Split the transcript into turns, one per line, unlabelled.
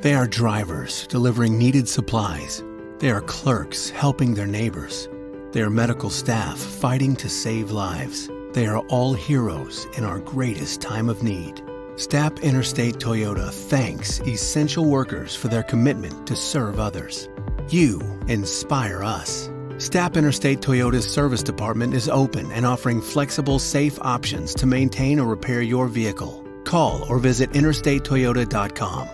They are drivers delivering needed supplies. They are clerks helping their neighbors. They are medical staff fighting to save lives. They are all heroes in our greatest time of need. Stapp Interstate Toyota thanks essential workers for their commitment to serve others. You inspire us. Stapp Interstate Toyota's service department is open and offering flexible, safe options to maintain or repair your vehicle. Call or visit interstatetoyota.com.